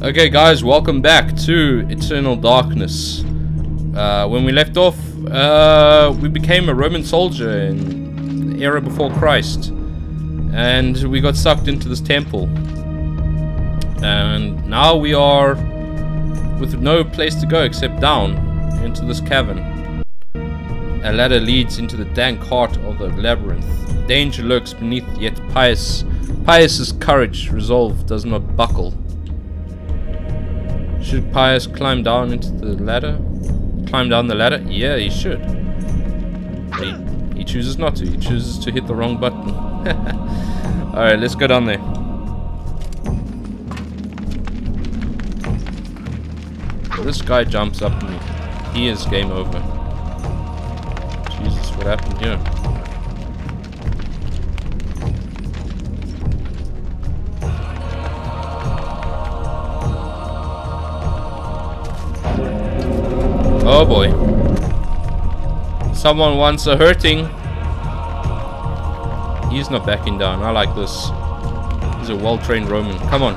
Okay guys, welcome back to Eternal Darkness. Uh, when we left off, uh, we became a Roman soldier in the era before Christ. And we got sucked into this temple. And now we are with no place to go except down into this cavern. A ladder leads into the dank heart of the labyrinth. Danger lurks beneath, yet pious, Pius's courage, resolve does not buckle. Should Pius climb down into the ladder? Climb down the ladder? Yeah, he should. He, he chooses not to. He chooses to hit the wrong button. Alright, let's go down there. This guy jumps up and he is game over. Jesus, what happened here? Oh boy. Someone wants a hurting. He's not backing down. I like this. He's a well-trained Roman. Come on.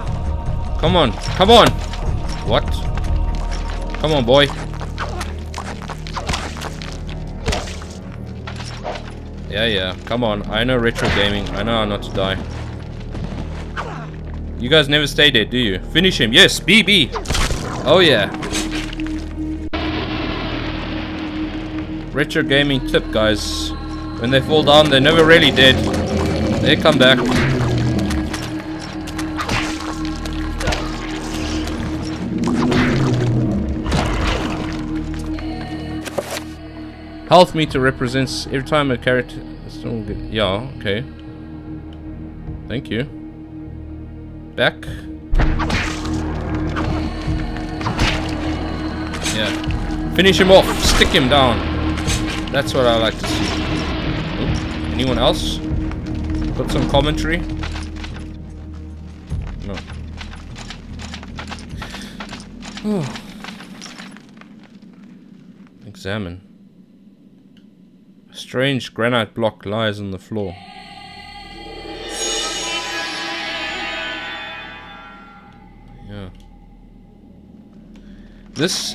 Come on. Come on. What? Come on, boy. Yeah, yeah. Come on. I know retro gaming. I know how not to die. You guys never stay dead, do you? Finish him. Yes, BB. Oh, yeah. Retro gaming tip, guys. When they fall down, they're never really dead. They come back. Health meter represents every time a character... Yeah, okay. Thank you. Back. Yeah. Finish him off. Stick him down. That's what I like to see. Oh, anyone else? Put some commentary? No. Examine. A strange granite block lies on the floor. Yeah. This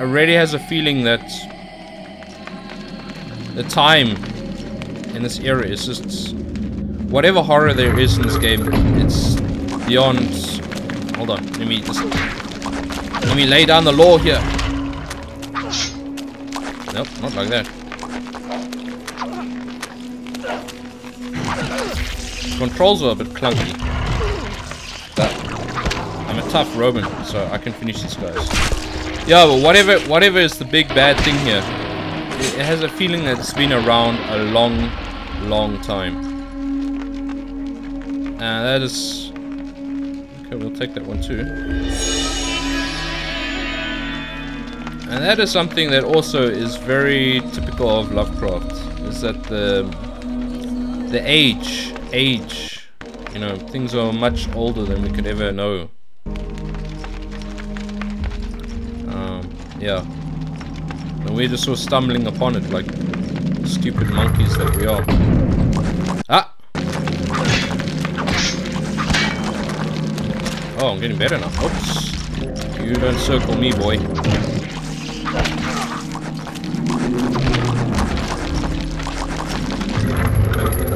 already has a feeling that the time in this era is just whatever horror there is in this game it's beyond hold on let me just let me lay down the law here. Nope not like that. Controls are a bit clunky but I'm a tough Roman so I can finish these guys. Yeah but whatever whatever is the big bad thing here it has a feeling that it's been around a long, long time. And that is... Okay, we'll take that one too. And that is something that also is very typical of Lovecraft. Is that the... The age, age, you know, things are much older than we could ever know. Um, yeah. We're just of stumbling upon it like stupid monkeys that we are. Ah! Oh, I'm getting better now. Oops. You don't circle me, boy.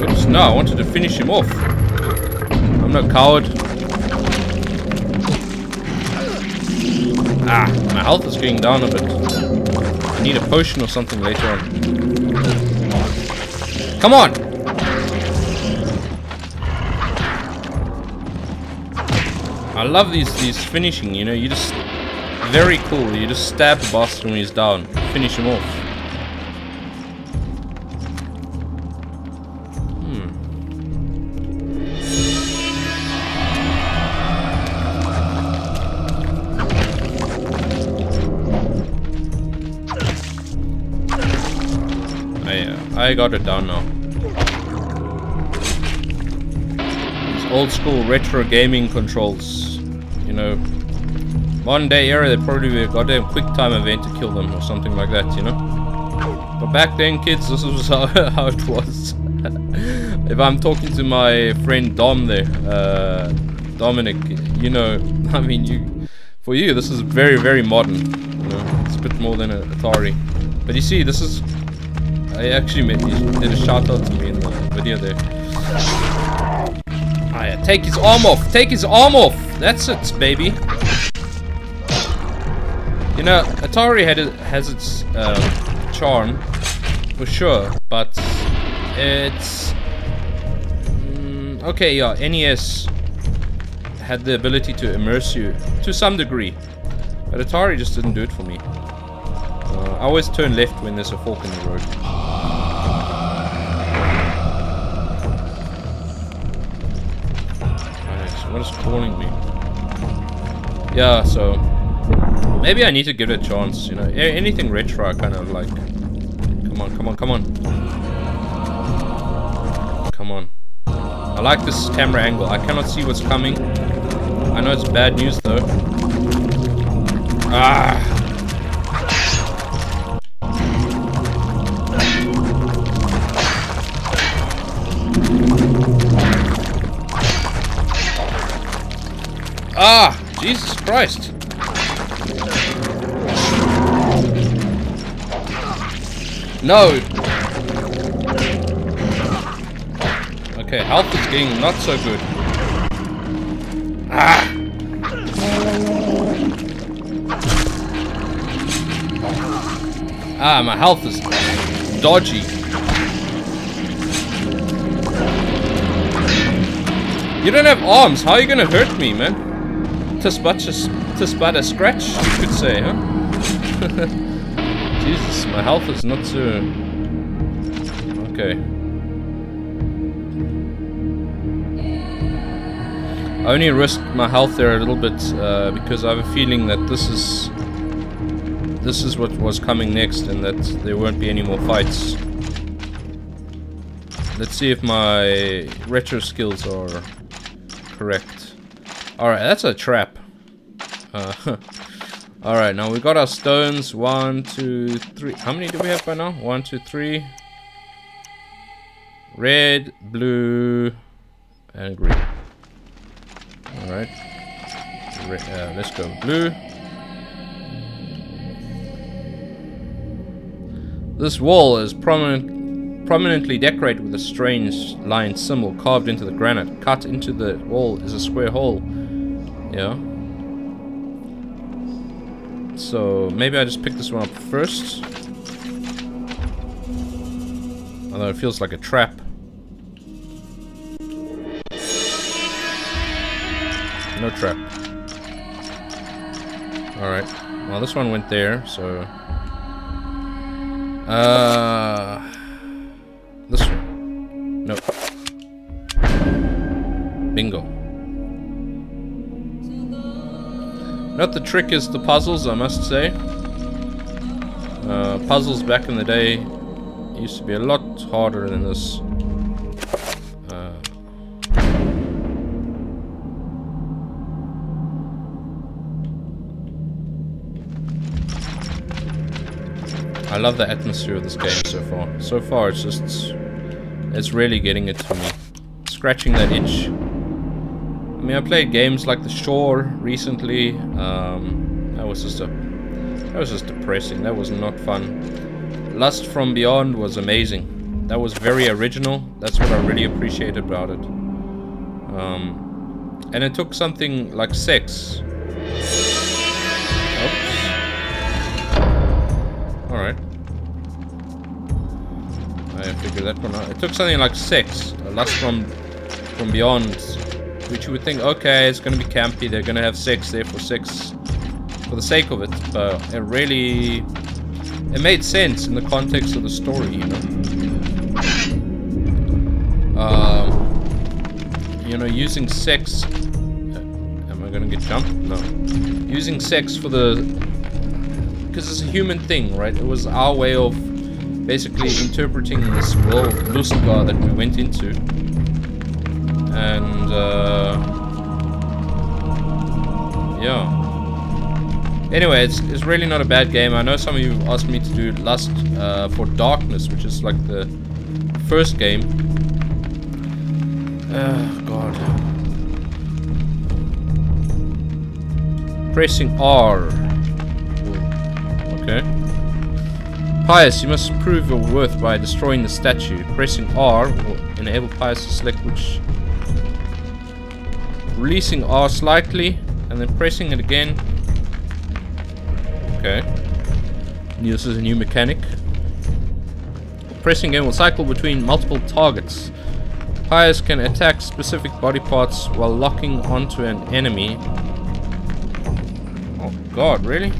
Oops, no, I wanted to finish him off. I'm no coward. Ah, my health is going down a bit need a potion or something later on. Come on! I love these these finishing, you know, you just very cool. You just stab the boss when he's down. Finish him off. I got it down now. It's old school retro gaming controls. You know, modern day era, they'd probably be a goddamn quick time event to kill them or something like that, you know? But back then, kids, this was how, how it was. if I'm talking to my friend Dom there, uh, Dominic, you know, I mean, you For you, this is very, very modern. You know, it's a bit more than a Atari. But you see, this is... I actually made, did a shout out to me in the video there. Yeah, take his arm off! Take his arm off! That's it, baby. You know, Atari had it, has its um, charm, for sure, but it's... Mm, okay, yeah, NES had the ability to immerse you to some degree. But Atari just didn't do it for me. Uh, I always turn left when there's a fork in the road. Calling me? Yeah, so maybe I need to give it a chance. You know, anything retro, I kind of like. Come on, come on, come on, come on. I like this camera angle. I cannot see what's coming. I know it's bad news though. Ah! Ah! Jesus Christ! No! Okay, health is getting not so good. Ah! Ah, my health is dodgy. You don't have arms. How are you gonna hurt me, man? Tis but a, tis but a scratch, you could say, huh? Jesus, my health is not so... Okay. I only risked my health there a little bit uh, because I have a feeling that this is this is what was coming next and that there won't be any more fights. Let's see if my retro skills are correct. Alright, that's a trap. Uh, Alright, now we got our stones. One, two, three. How many do we have by now? One, two, three. Red, blue, and green. Alright. Uh, let's go blue. This wall is prominent, prominently decorated with a strange line symbol carved into the granite. Cut into the wall is a square hole. Yeah. So maybe I just pick this one up first. Although it feels like a trap. No trap. Alright. Well, this one went there, so... Uh... This one. No. Bingo. Not the trick is the puzzles, I must say. Uh, puzzles back in the day used to be a lot harder than this. I love the atmosphere of this game so far. So far, it's just... It's really getting it to me. Scratching that itch. I mean, I played games like The Shore recently. Um, that was just a... That was just depressing. That was not fun. Lust from Beyond was amazing. That was very original. That's what I really appreciated about it. Um, and it took something like sex Alright. I figured that one out. It took something like six. Lust from from beyond. Which you would think, okay, it's gonna be campy, they're gonna have six there for six for the sake of it. But it really it made sense in the context of the story, you know. Um, you know, using sex am I gonna get jumped? No. Using sex for the because it's a human thing, right? It was our way of basically interpreting this world, Lustka, that we went into. And, uh, yeah. Anyway, it's, it's really not a bad game. I know some of you asked me to do Lust uh, for Darkness, which is like the first game. Oh, God. Pressing R. Okay. Pius, you must prove your worth by destroying the statue. Pressing R will enable Pius to select which... Releasing R slightly, and then pressing it again. Okay. This is a new mechanic. Pressing again will cycle between multiple targets. Pius can attack specific body parts while locking onto an enemy. Oh god, really?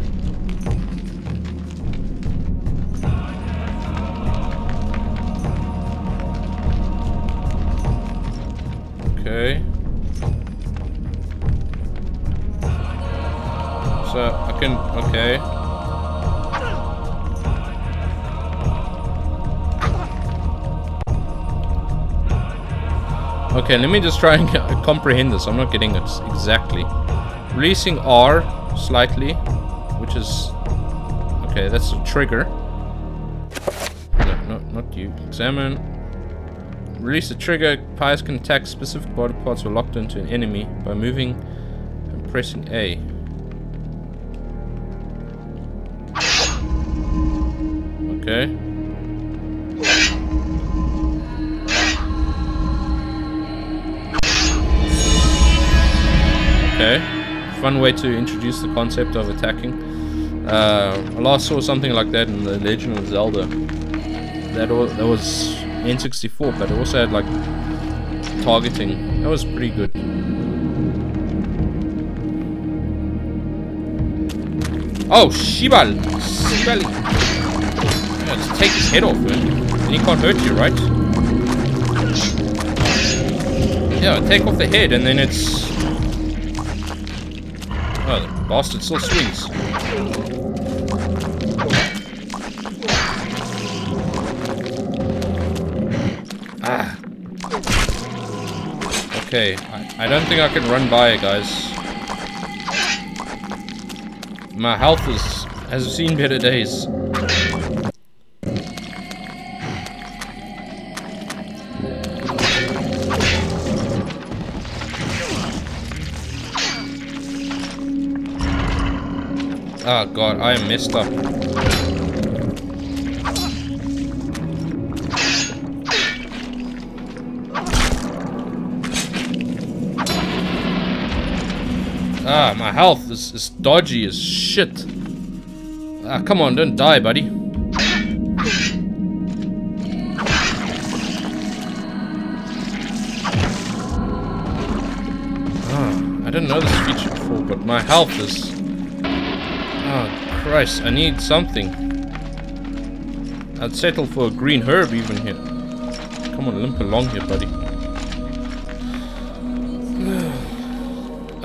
Okay. Okay, let me just try and comprehend this. I'm not getting it exactly. Releasing R slightly, which is... Okay, that's a trigger. No, no, not you. Examine. Release the trigger. Pius can attack specific body parts or locked into an enemy by moving and pressing A. Okay. Okay. Fun way to introduce the concept of attacking. Uh, I last saw something like that in The Legend of Zelda. That, that was N64, but it also had like targeting. That was pretty good. Oh, Shibal! Yeah, just take his head off, man. Then he can't hurt you, right? Yeah, take off the head and then it's Oh, the bastard still swings. Ah. Okay, I, I don't think I can run by it, guys. My health is, has seen better days. Oh god, I messed up. Ah, my health is, is dodgy as shit. Ah, come on, don't die, buddy. Ah, I didn't know this feature before, but my health is Christ, I need something. I'd settle for a green herb even here. Come on, limp along here, buddy.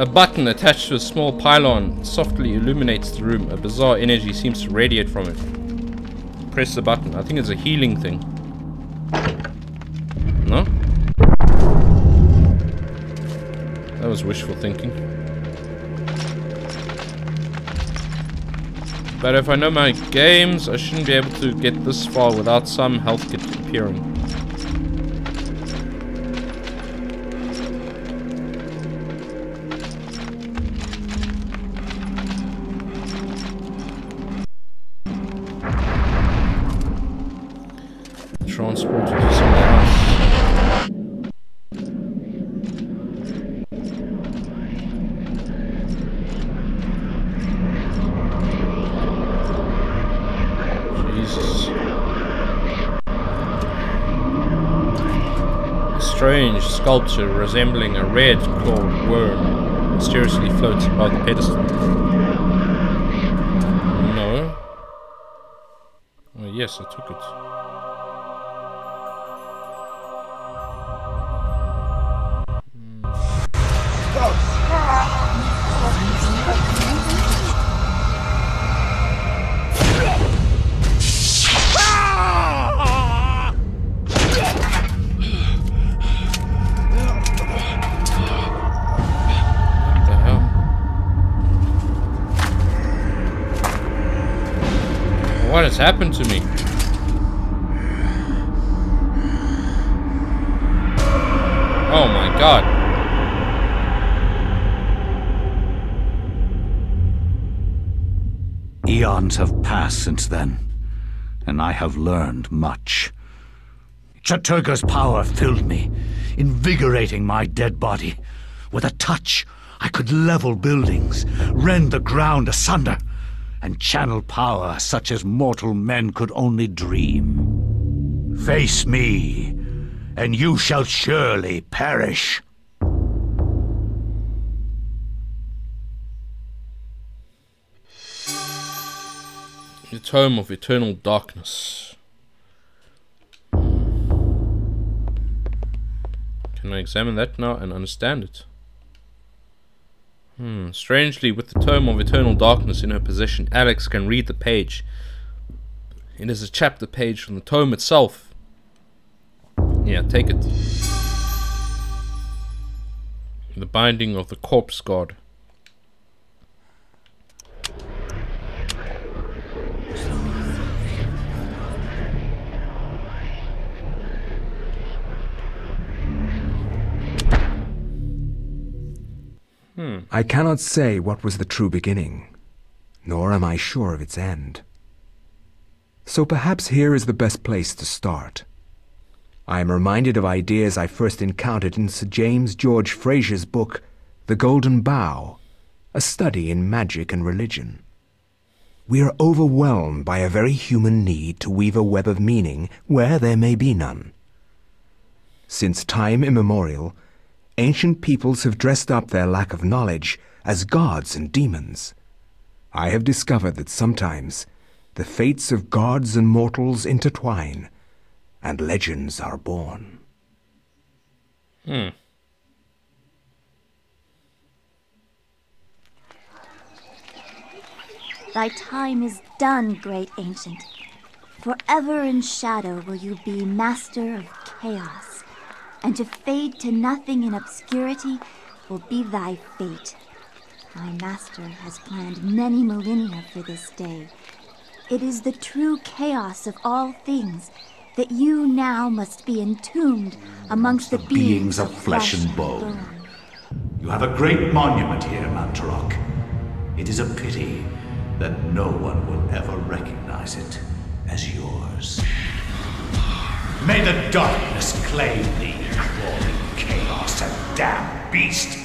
A button attached to a small pylon softly illuminates the room. A bizarre energy seems to radiate from it. Press the button. I think it's a healing thing. No? That was wishful thinking. But if I know my games, I shouldn't be able to get this far without some health kit appearing. Strange sculpture resembling a red clawed worm mysteriously floats above the pedestal. No. Oh, yes, I took it. Happened to me? Oh my god. Eons have passed since then, and I have learned much. Chattur'gha's power filled me, invigorating my dead body. With a touch, I could level buildings, rend the ground asunder, and channel power such as mortal men could only dream. Face me, and you shall surely perish. The Tome of Eternal Darkness. Can I examine that now and understand it? Hmm. Strangely, with the Tome of Eternal Darkness in her possession, Alex can read the page. It is a chapter page from the tome itself. Yeah, take it. The Binding of the Corpse God. Hmm. I cannot say what was the true beginning, nor am I sure of its end. So perhaps here is the best place to start. I am reminded of ideas I first encountered in Sir James George Frazer's book, The Golden Bough, a study in magic and religion. We are overwhelmed by a very human need to weave a web of meaning where there may be none. Since time immemorial, ancient peoples have dressed up their lack of knowledge as gods and demons. I have discovered that sometimes the fates of gods and mortals intertwine, and legends are born. Hmm. Thy time is done, great ancient. Forever in shadow will you be master of chaos and to fade to nothing in obscurity will be thy fate. My master has planned many millennia for this day. It is the true chaos of all things that you now must be entombed amongst, the, the beings, beings, of flesh, flesh and bone. bone. You have a great monument here, Mantorok. It is a pity that no one will ever recognize it as yours. May the darkness claim thee, chaos and damned beast.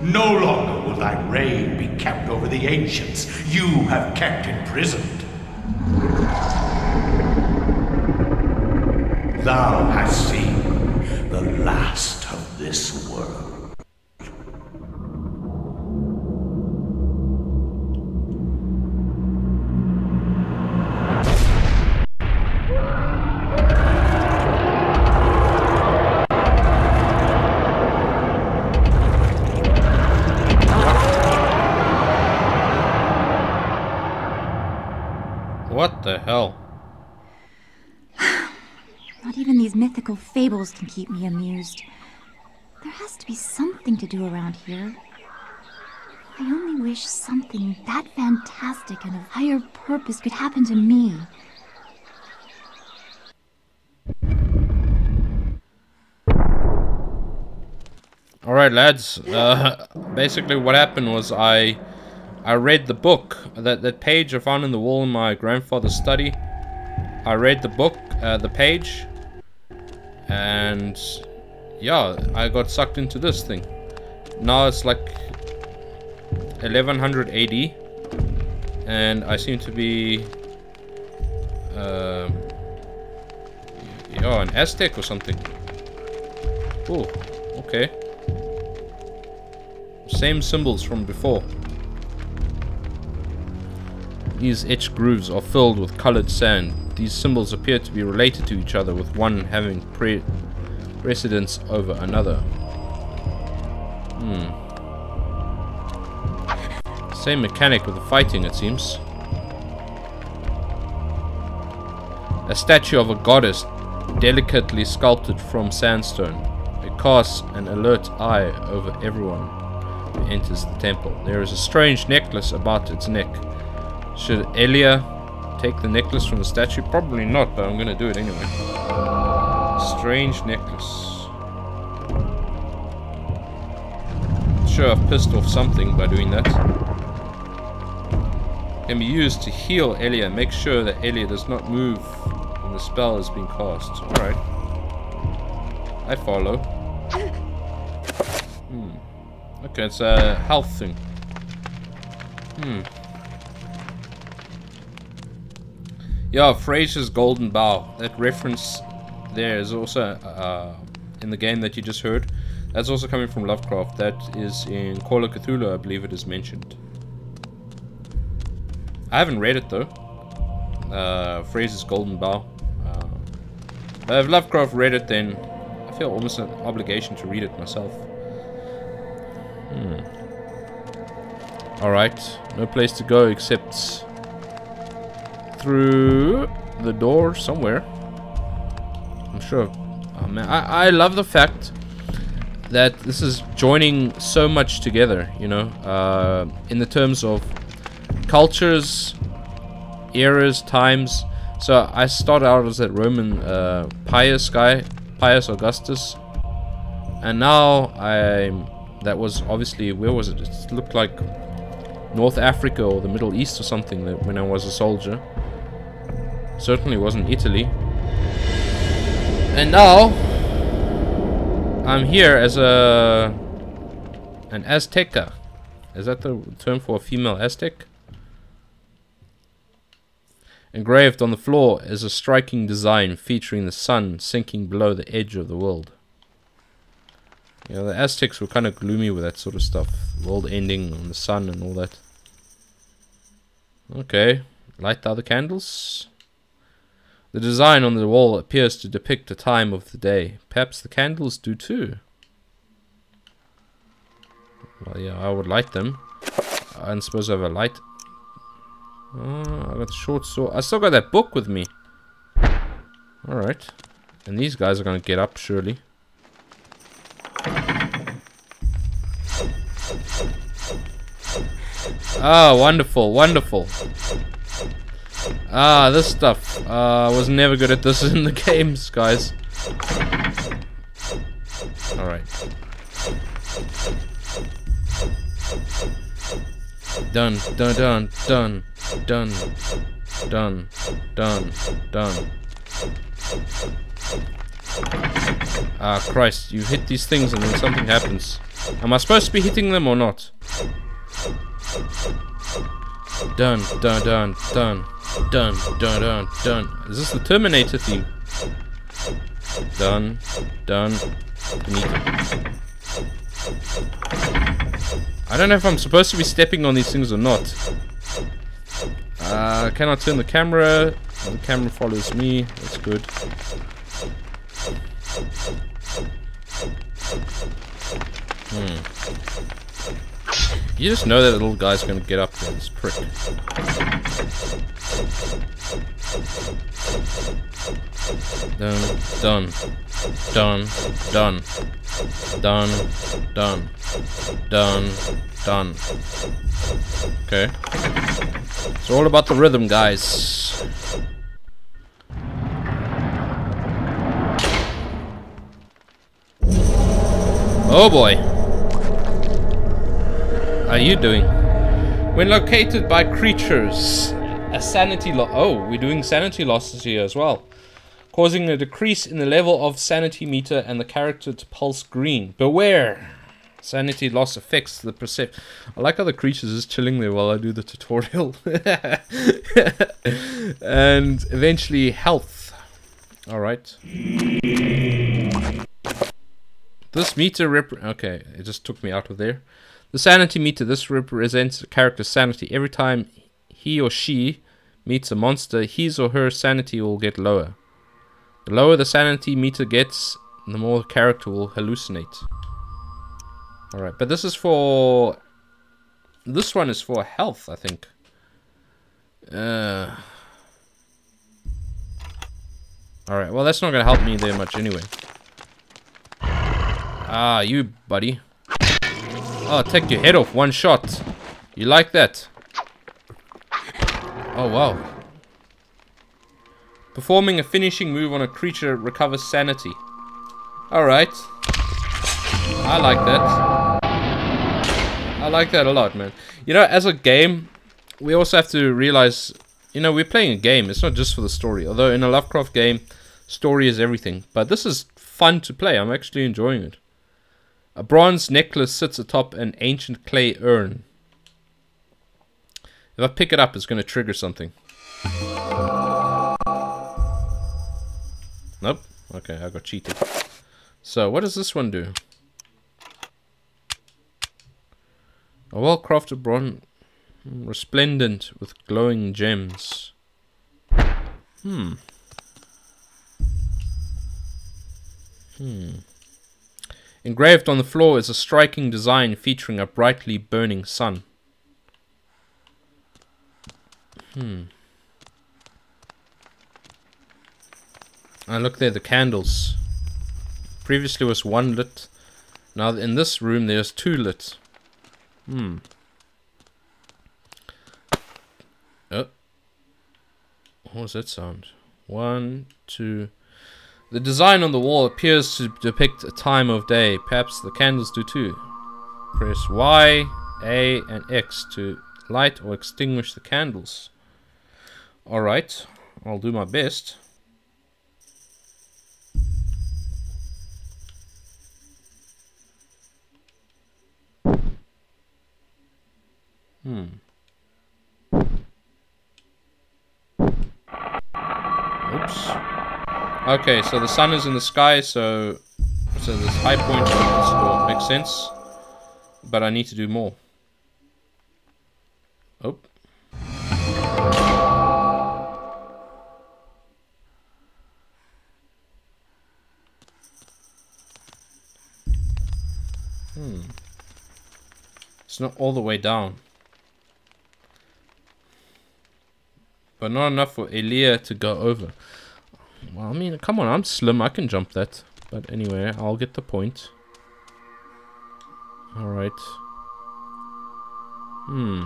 No longer will thy reign be kept over the ancients you have kept imprisoned. Thou hast seen the last of this world. the hell? Not even these mythical fables can keep me amused. There has to be something to do around here. I only wish something that fantastic and of higher purpose could happen to me. Alright lads, uh, basically what happened was I I read the book, that, that page I found in the wall in my grandfather's study. I read the book, uh, the page, and yeah, I got sucked into this thing. Now it's like 1100 AD, and I seem to be, uh, yeah, an Aztec or something. Oh, okay. Same symbols from before. These etched grooves are filled with colored sand. These symbols appear to be related to each other, with one having pre precedence over another. Hmm. Same mechanic with the fighting, it seems. A statue of a goddess, delicately sculpted from sandstone. It casts an alert eye over everyone who enters the temple. There is a strange necklace about its neck. Should Ellia take the necklace from the statue? Probably not, but I'm gonna do it anyway. Strange necklace. Sure, I've pissed off something by doing that. can be used to heal Ellia make sure that Ellia does not move when the spell is being cast. Alright. I follow. Hmm. Okay, it's a health thing. Hmm. Yeah, Frazer's Golden Bough. That reference there is also uh, in the game that you just heard. That's also coming from Lovecraft. That is in Call of Cthulhu, I believe it is mentioned. I haven't read it though. Uh, Frazer's Golden Bough. Uh, but if Lovecraft read it, then I feel almost an obligation to read it myself. Hmm. Alright, no place to go except through the door somewhere. I'm sure. Oh man, I, I love the fact that this is joining so much together, you know, uh, in the terms of cultures, eras, times. So I started out as that Roman uh, pious guy, Pius Augustus, and now I'm. That was obviously where was it? It looked like North Africa or the Middle East or something when I was a soldier. Certainly wasn't Italy. And now I'm here as a an Azteca. Is that the term for a female Aztec? Engraved on the floor is a striking design featuring the sun sinking below the edge of the world. You know, the Aztecs were kind of gloomy with that sort of stuff. World ending on the sun and all that. Okay, light the other candles. The design on the wall appears to depict the time of the day. Perhaps the candles do too. Well, yeah, I would light them. I suppose I have a light. Oh, I got the short sword. I still got that book with me. Alright. And these guys are going to get up, surely. Ah, wonderful, wonderful. Ah, this stuff. Uh, I was never good at this in the games, guys. Alright. Done, done, done, done, done, done, done, done. Ah, Christ, you hit these things and then something happens. Am I supposed to be hitting them or not? Done, done, done, done, done, done, done, done. Is this the Terminator theme? Done, done, Benito. I don't know if I'm supposed to be stepping on these things or not. Uh, can I turn the camera? The camera follows me. That's good. Hmm. You just know that little guy's gonna get up there, this prick. Done, done, done, done, done, done, done, done. Okay. It's all about the rhythm, guys. Oh boy are you doing? When located by creatures, a sanity loss. Oh, we're doing sanity losses here as well. Causing a decrease in the level of sanity meter and the character to pulse green. Beware! Sanity loss affects the percept. I like how the creatures is chilling there while I do the tutorial. and eventually health. Alright. This meter rep... Okay, it just took me out of there. The sanity meter, this represents a character's sanity. Every time he or she meets a monster, his or her sanity will get lower. The lower the sanity meter gets, the more the character will hallucinate. Alright, but this is for... This one is for health, I think. Uh... Alright, well that's not gonna help me there much anyway. Ah, you, buddy. Oh, take your head off, one shot. You like that? Oh, wow. Performing a finishing move on a creature recovers sanity. Alright. I like that. I like that a lot, man. You know, as a game, we also have to realize, you know, we're playing a game. It's not just for the story. Although in a Lovecraft game, story is everything. But this is fun to play. I'm actually enjoying it. A bronze necklace sits atop an ancient clay urn. If I pick it up, it's going to trigger something. Nope. Okay, I got cheated. So, what does this one do? A well-crafted bronze, resplendent with glowing gems. Hmm. Hmm. Engraved on the floor is a striking design featuring a brightly burning sun. Hmm. And look there, the candles. Previously was one lit. Now in this room there's two lit. Hmm. Oh. What was that sound? One, two. The design on the wall appears to depict a time of day. Perhaps the candles do too. Press Y, A, and X to light or extinguish the candles. Alright, I'll do my best. Hmm. Oops. Okay, so the sun is in the sky, so so this high point makes sense. But I need to do more. Oh. Hmm. It's not all the way down. But not enough for Ellia to go over. Well, I mean, come on, I'm slim. I can jump that. But anyway, I'll get the point. Alright. Hmm.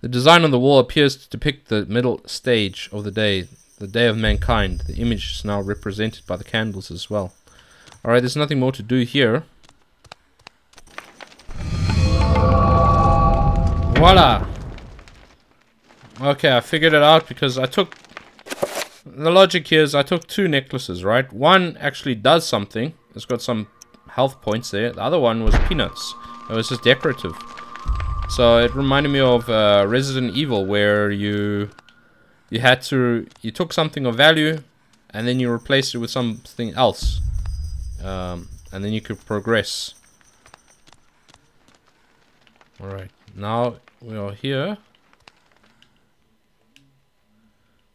The design on the wall appears to depict the middle stage of the day, the day of mankind. The image is now represented by the candles as well. Alright, there's nothing more to do here. Voila! Okay, I figured it out because I took... The logic here is I took two necklaces, right? One actually does something. It's got some health points there. The other one was peanuts. It was just decorative. So it reminded me of uh, Resident Evil where you... You had to... You took something of value and then you replaced it with something else. Um, and then you could progress. Alright, now we are here.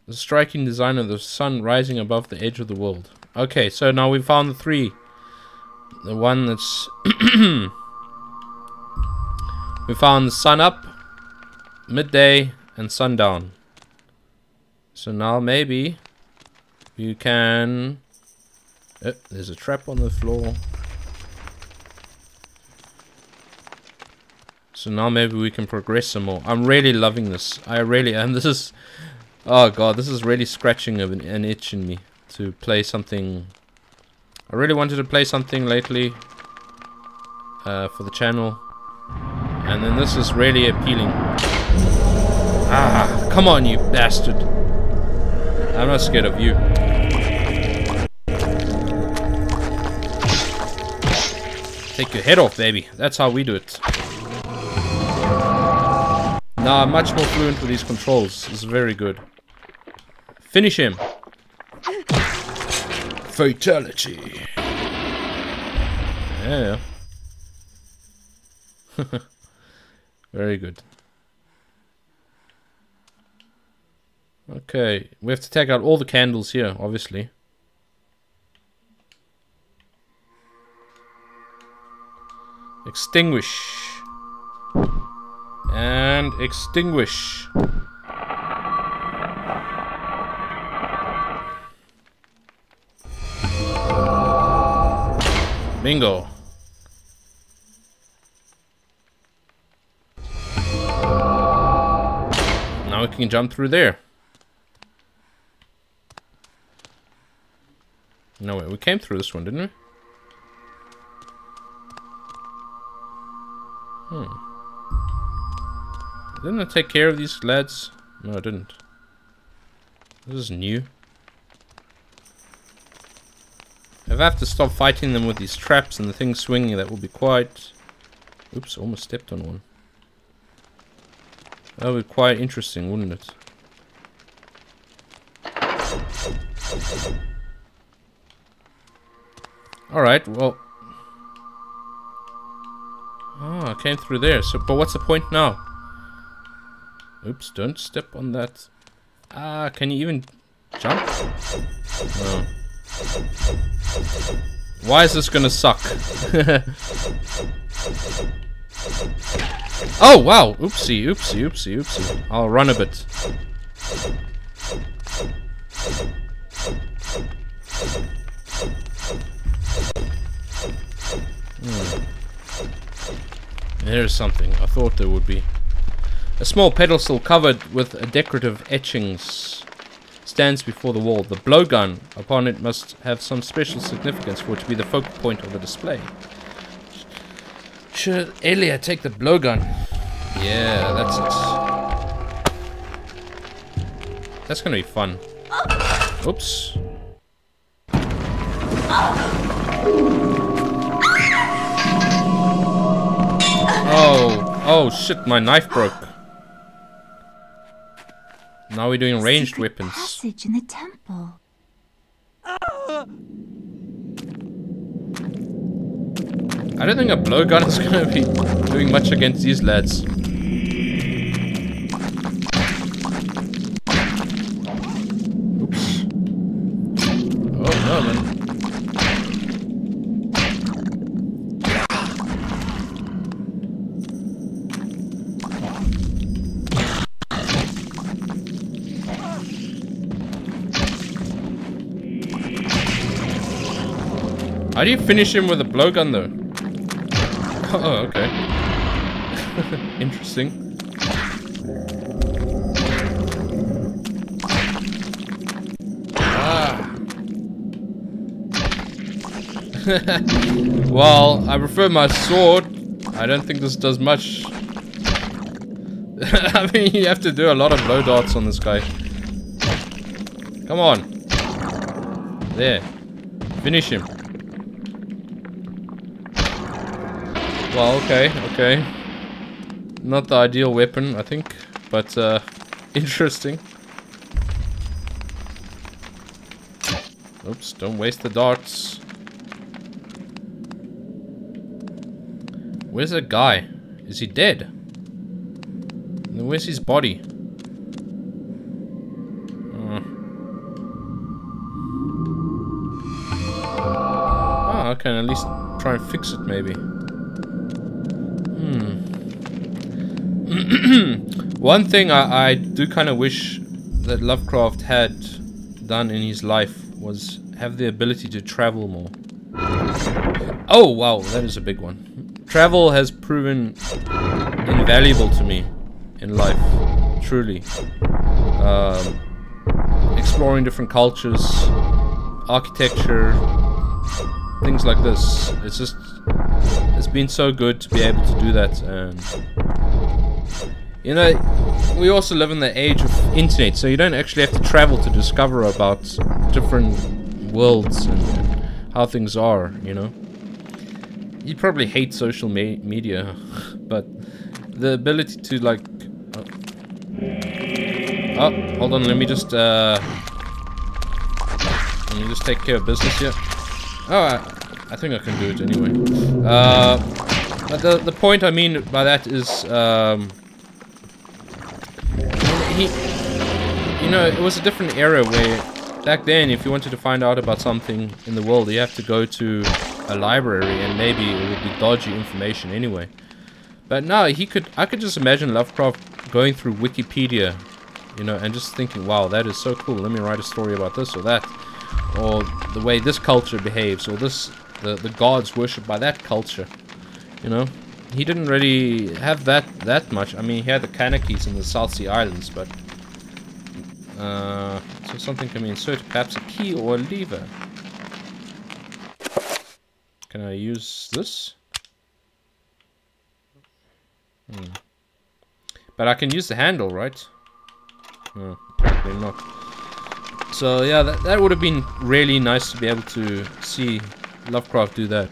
The striking design of the sun rising above the edge of the world. Okay, so now we found the three. The one that's... we found the sun up, midday, and sundown. So now maybe you can... Oh, there's a trap on the floor. So now maybe we can progress some more. I'm really loving this. I really am. This is... Oh god, this is really scratching an, an itch in me to play something... I really wanted to play something lately uh, for the channel. And then this is really appealing. Ah, come on you bastard. I'm not scared of you. Take your head off, baby. That's how we do it. Nah, I'm much more fluent with these controls. It's very good. Finish him. Fatality. Yeah. very good. Okay, we have to take out all the candles here, obviously. Extinguish and extinguish. Bingo. Now we can jump through there. No, wait, we came through this one, didn't we? Hmm. Didn't I take care of these lads? No, I didn't. This is new. If I have to stop fighting them with these traps and the thing swinging, that will be quite... Oops, almost stepped on one. That would be quite interesting, wouldn't it? Alright, well... Oh, I came through there, so, but what's the point now? Oops, don't step on that. Ah, can you even jump? No. Why is this gonna suck? oh, wow! Oopsie, oopsie, oopsie, oopsie. I'll run a bit. Hmm. There's something. I thought there would be. A small pedestal covered with decorative etchings stands before the wall. The blowgun upon it must have some special significance for it to be the focal point of the display. Should Ellia take the blowgun? Yeah, that's it. That's gonna be fun. Oops. Oh, oh shit, my knife broke. Now we're doing ranged Secret weapons. Passage in the temple. I don't think a blowgun is gonna be doing much against these lads. Do you finish him with a blowgun though? Oh, okay. Interesting. Ah. well, I prefer my sword. I don't think this does much. I mean, you have to do a lot of blow darts on this guy. Come on. There. Finish him. Well, okay, okay. Not the ideal weapon, I think, but uh, interesting. Oops, don't waste the darts. Where's the guy? Is he dead? Then where's his body? Oh, I can at least try and fix it, maybe. One thing I, I do kind of wish that Lovecraft had done in his life was have the ability to travel more. Oh, wow, that is a big one. Travel has proven invaluable to me in life, truly. Um, exploring different cultures, architecture, things like this. It's just, it's been so good to be able to do that and you know, we also live in the age of internet, so you don't actually have to travel to discover about different worlds and, how things are, you know. You probably hate social me media, but the ability to like... Oh. oh, hold on, let me just, uh... Let me just take care of business here. Oh, I, I think I can do it anyway. Uh, but the, the point I mean by that is, um he, you know, it was a different era where back then, if you wanted to find out about something in the world, you have to go to a library and maybe it would be dodgy information anyway. But now he could, I could just imagine Lovecraft going through Wikipedia, you know, and just thinking, wow, that is so cool. Let me write a story about this or that, or the way this culture behaves, or this, the the gods worshipped by that culture, you know he didn't really have that that much. I mean, he had the Kanakys in the South Sea Islands, but uh, so something can be inserted, perhaps a key or a lever. Can I use this? But I can use the handle, right? No, apparently not. So yeah, that, that would have been really nice to be able to see Lovecraft do that.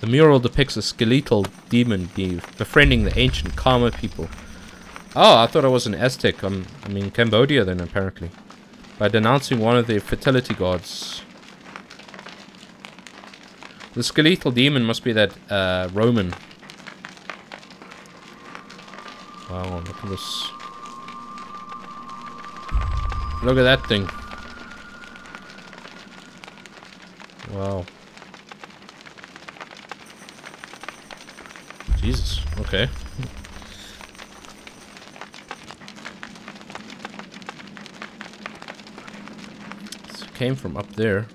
The mural depicts a skeletal demon be befriending the ancient Khmer people. Oh, I thought I was an Aztec. I'm, I'm in Cambodia then, apparently. By denouncing one of their fertility gods. The skeletal demon must be that uh, Roman. Wow, look at this. Look at that thing. Wow. Jesus, okay. This came from up there.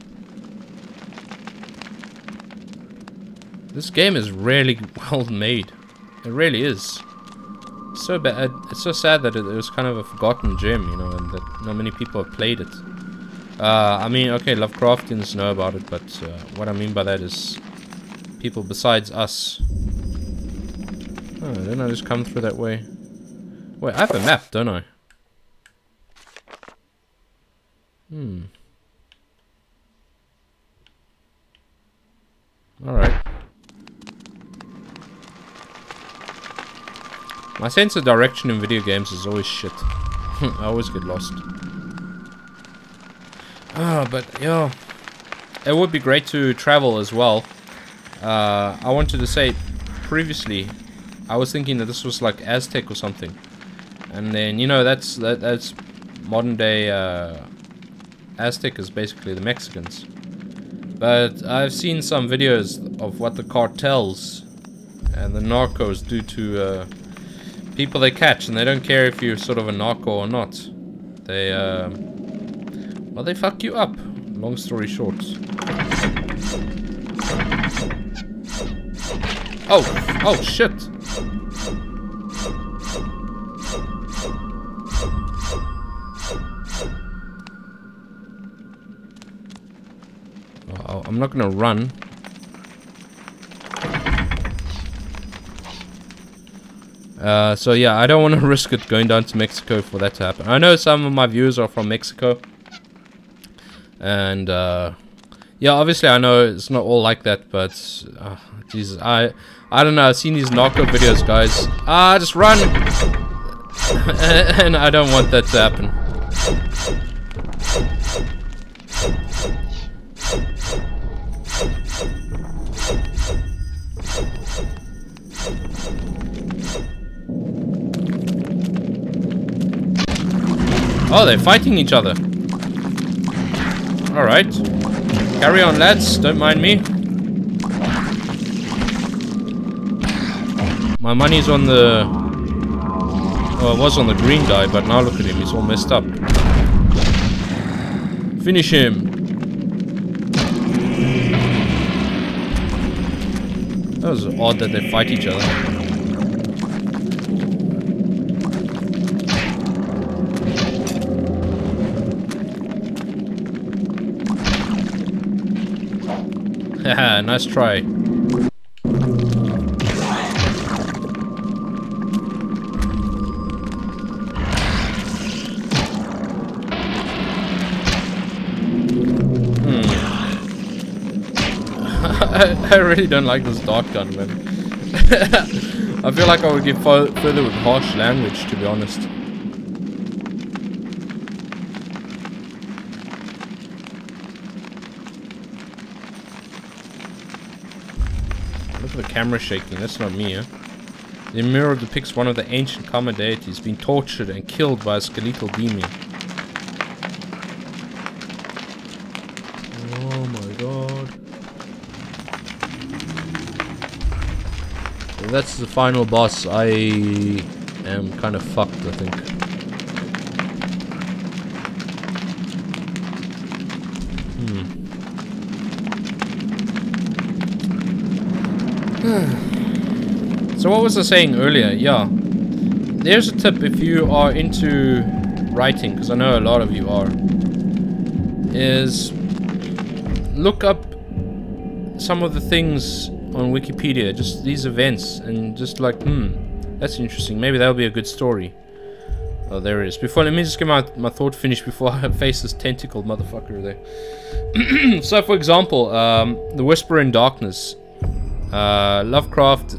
This game is really well made. It really is. so bad. It's so sad that it, it was kind of a forgotten gem, you know, and that not many people have played it. Uh, I mean, okay, Lovecraftians know about it, but uh, what I mean by that is people besides us. Oh, didn't I just come through that way? Wait, I have a map, don't I? Hmm. Alright. My sense of direction in video games is always shit. I always get lost. Ah, but yeah, it would be great to travel as well. Uh, I wanted to say previously, I was thinking that this was like Aztec or something, and then you know that's that that's modern day uh, Aztec is basically the Mexicans. But I've seen some videos of what the cartels and the narcos do to uh, people they catch, and they don't care if you're sort of a narco or not. They uh, well, they fuck you up. Long story short. Oh, oh shit. I'm not gonna run. Uh, so yeah, I don't want to risk it going down to Mexico for that to happen. I know some of my viewers are from Mexico. And, uh, yeah, obviously I know it's not all like that, but, uh, Jesus, I, I don't know, I've seen these knockout videos, guys. Ah, just run! and I don't want that to happen. Oh, they're fighting each other. Alright. Carry on, lads. Don't mind me. My money's on the... Well, it was on the green guy, but now look at him. He's all messed up. Finish him. That was odd that they fight each other. Nice try. Hmm. I really don't like this dark gun, man. I feel like I would get further with harsh language, to be honest. the camera shaking. That's not me, huh? The mirror depicts one of the ancient Khmer deities being tortured and killed by a skeletal demon. Oh my god. That's the final boss. I am kind of fucked, I think. So what was I saying earlier? Yeah. There's a tip if you are into writing, because I know a lot of you are, is look up some of the things on Wikipedia, just these events, and just like, hmm, that's interesting. Maybe that'll be a good story. Oh, there it is. Before, let me just get my, my thought finished before I face this tentacle motherfucker there. so, for example, um, The Whisper in Darkness. Uh, Lovecraft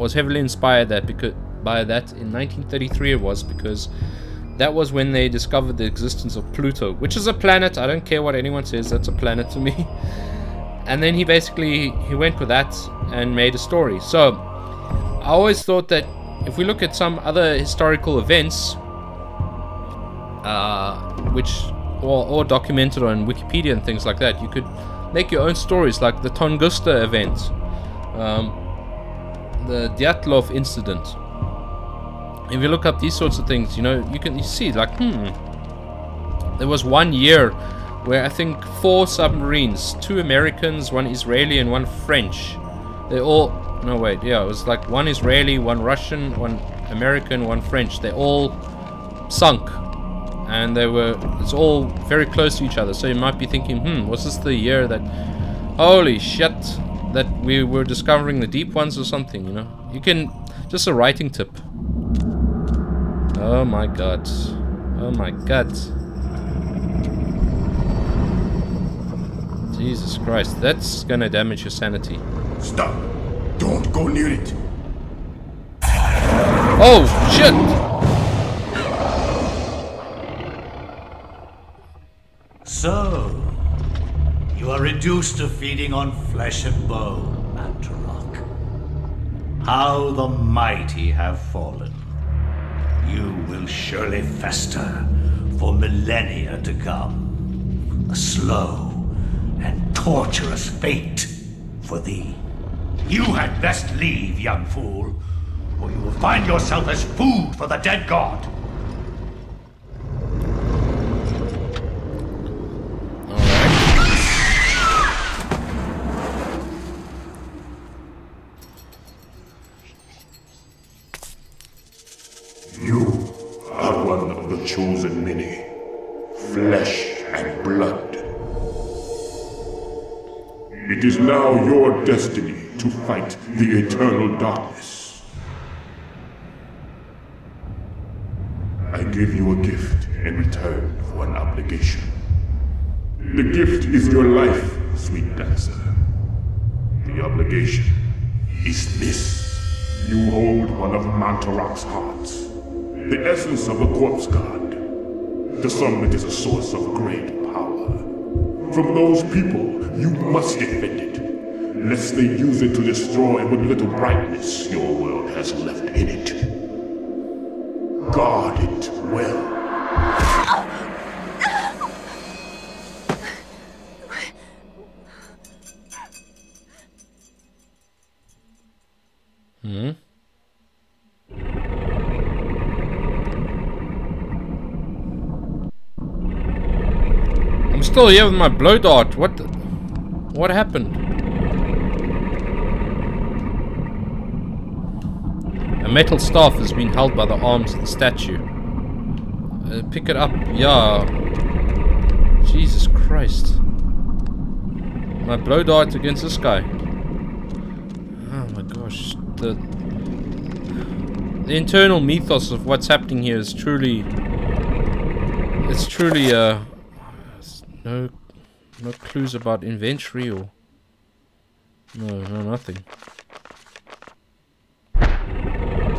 was heavily inspired that because by that in 1933 it was because that was when they discovered the existence of Pluto, which is a planet. I don't care what anyone says, that's a planet to me. And then he basically he went with that and made a story. So I always thought that if we look at some other historical events, uh, which or, or documented on Wikipedia and things like that, you could make your own stories, like the Tunguska event, um, the Dyatlov incident. If you look up these sorts of things, you know, you can you see like, hmm, there was one year where I think four submarines, two Americans, one Israeli, and one French, they all no, wait, yeah, it was like one Israeli, one Russian, one American, one French. They all sunk. And they were, it's all very close to each other. So you might be thinking, hmm, was this the year that, holy shit, that we were discovering the deep ones or something, you know? You can, just a writing tip. Oh my god. Oh my god. Jesus Christ, that's gonna damage your sanity. Stop. Don't go near it. Oh, shit! So, you are reduced to feeding on flesh and bone, Mantarok. How the mighty have fallen. You will surely fester for millennia to come. A slow and torturous fate for thee. You had best leave, young fool, or you will find yourself as food for the dead god. Destiny to fight the eternal darkness. I give you a gift in return for an obligation. The gift is your life, sweet dancer. The obligation is this. You hold one of Mantarok's hearts, the essence of a corpse god. The summit is a source of great power. From those people, you must defend it, lest they use it to destroy what little brightness your world has left in it. Guard it well. Hmm? I'm still here with my blow dart. What What happened? Metal staff has been held by the arms of the statue. Uh, pick it up. Yeah. Jesus Christ. My blow dart against this guy. Oh my gosh. The the internal mythos of what's happening here is truly it's truly uh no no clues about inventory or no no nothing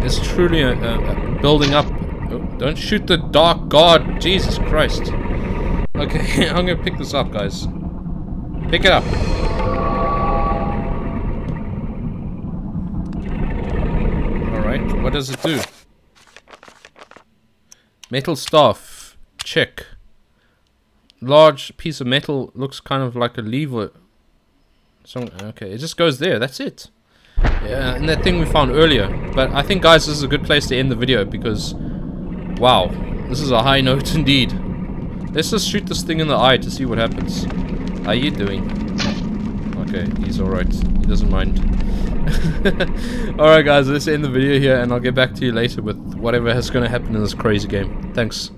it's truly a, a, a building up oh, don't shoot the dark god jesus christ okay i'm gonna pick this up guys pick it up Alright, what does it do? Metal staff. Check. Large piece of metal looks kind of like a lever. So, okay, it just goes there. That's it. Yeah, and that thing we found earlier. But I think, guys, this is a good place to end the video because... Wow. This is a high note indeed. Let's just shoot this thing in the eye to see what happens. How are you doing? Okay, he's alright. He doesn't mind. Alright guys, let's end the video here and I'll get back to you later with whatever is going to happen in this crazy game. Thanks.